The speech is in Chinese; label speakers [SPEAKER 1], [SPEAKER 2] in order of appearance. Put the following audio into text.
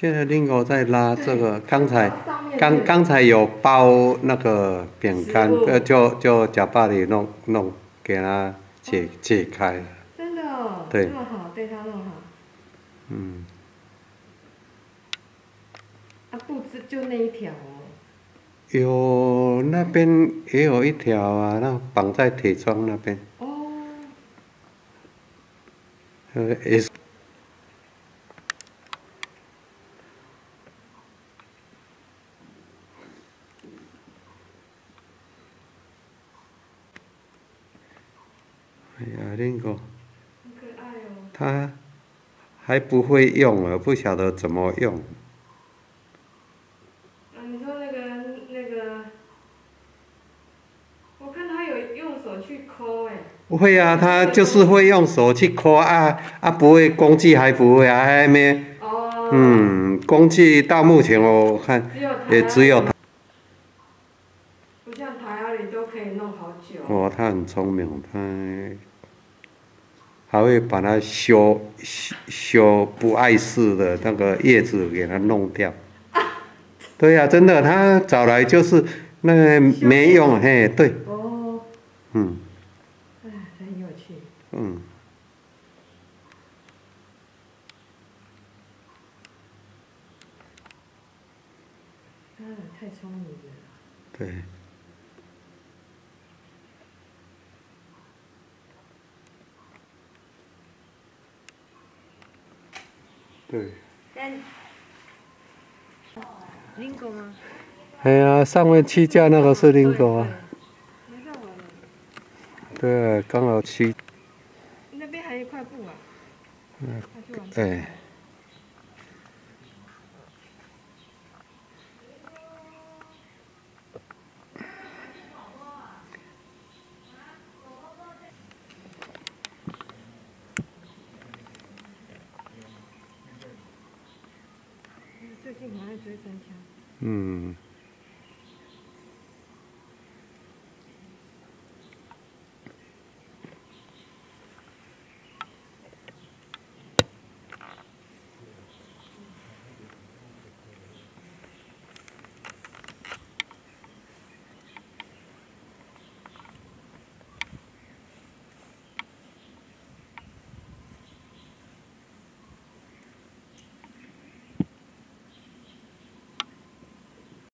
[SPEAKER 1] 现在 Lingo 在拉这个，刚才刚刚才有包那个饼干呃，就就假巴里弄弄给它解解开。了，
[SPEAKER 2] 真的哦，
[SPEAKER 1] 对。
[SPEAKER 2] 那么好，对他那么好。
[SPEAKER 1] 嗯，
[SPEAKER 2] 啊，不止就那一条哦。
[SPEAKER 1] 有那边也有一条啊，那绑在铁窗那边，
[SPEAKER 2] 哦，
[SPEAKER 1] 呃，也是。哎呀
[SPEAKER 2] 爱哦。
[SPEAKER 1] 他还不会用啊，不晓得怎么用。
[SPEAKER 2] 啊，你说那个那个，我看他有用手去抠哎。
[SPEAKER 1] 会啊，他就是会用手去抠啊啊，不会工具还不会啊，还没。
[SPEAKER 2] 哦。
[SPEAKER 1] 嗯，工具到目前我看也只有他。
[SPEAKER 2] 不像里都可以弄好久。
[SPEAKER 1] 哦，他很聪明，他还会把它修修修不碍事的那个叶子给它弄掉。对呀、真的，他找来就是那个没用，嘿，对，
[SPEAKER 2] 哦，
[SPEAKER 1] 嗯
[SPEAKER 2] 哎，很有趣。
[SPEAKER 1] 嗯。
[SPEAKER 2] 他太聪明了。
[SPEAKER 1] 对。对。
[SPEAKER 2] 林狗吗？
[SPEAKER 1] 哎呀，上面七架那个是林狗啊。对，刚好七，
[SPEAKER 2] 那边还有一块布啊。
[SPEAKER 1] 嗯
[SPEAKER 2] 他去往
[SPEAKER 1] 哎，嗯。